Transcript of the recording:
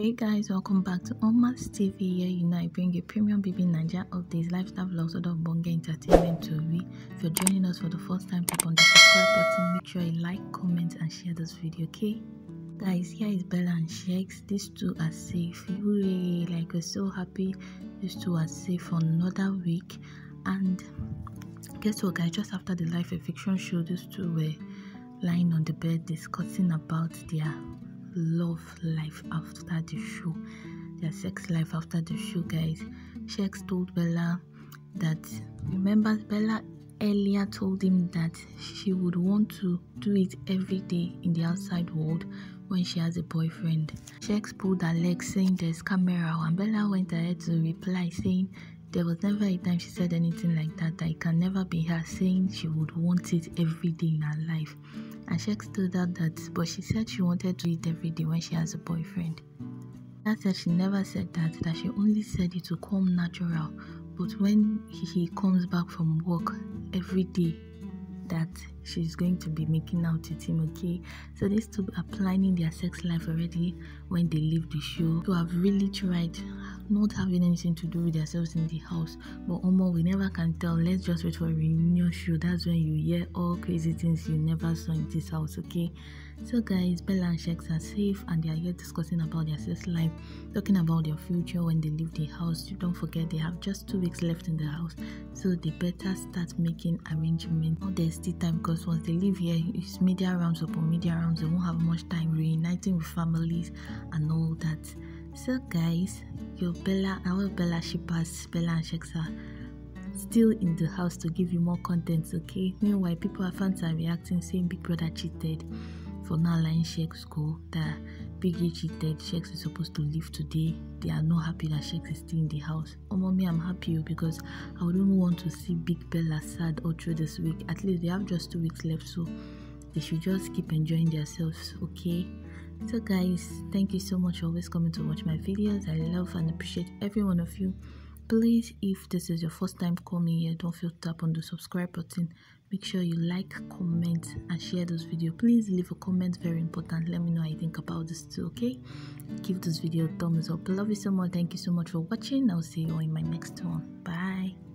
Hey guys, welcome back to Omah's TV. Here you know I bring you premium BBNaija updates, lifestyle vlogs, other bonga entertainment to we. If you're joining us for the first time, tap on the subscribe button. Make sure you like, comment, and share this video, okay? Guys, here is Bella and Sheggz. These two are safe. Hooray! Like we're so happy. These two are safe for another week. And guess what, guys? Just after the live eviction show, these two were lying on the bed discussing about their love life after the show, their sex life after the show, guys. Sheggz told Bella that remember Bella earlier told him that she would want to do it every day in the outside world when she has a boyfriend. Sheggz pulled her leg saying there's camera and Bella went ahead to reply saying there was never a time she said anything like that, I can never be her saying she would want it every day in her life. And Sheggz told her that, but she said she wanted to eat every day when she has a boyfriend. That said, she never said that, that she only said it to come natural. But when he comes back from work every day, that she's going to be making out with him, okay? So these two are planning their sex life already when they leave the show. To have really tried not having anything to do with themselves in the house. But Omo, we never can tell. Let's just wait for a reunion show. That's when you hear all crazy things you never saw in this house, okay? So guys, Bella and Sheggz are safe and they are here discussing about their sex life, talking about their future when they leave the house. You don't forget they have just two weeks left in the house, so they better start making arrangements. There's still time because once they leave here, it's media rounds upon media rounds. They won't have much time reuniting with families and all that. So guys, your Bella, our Bella shippers, Bella and Sheggz are still in the house to give you more content, okay? Meanwhile, people are fans are reacting saying Big Brother cheated for now lying Sheggz go that Biggie cheated. Sheggz is supposed to leave today. They are not happy that Sheggz is still in the house. Oh mommy, I'm happy oh, because I wouldn't want to see Big Bella sad all through this week. At least they have just two weeks left, so they should just keep enjoying themselves, okay? So guys, thank you so much for always coming to watch my videos. I love and appreciate every one of you. Please, if this is your first time coming here, don't feel tap on the subscribe button. Make sure you like comment and share this video. Please leave a comment very important. Let me know how you think about this too okay? Give this video a thumbs up. Love you so much. Thank you so much for watching. I'll see you in my next one. Bye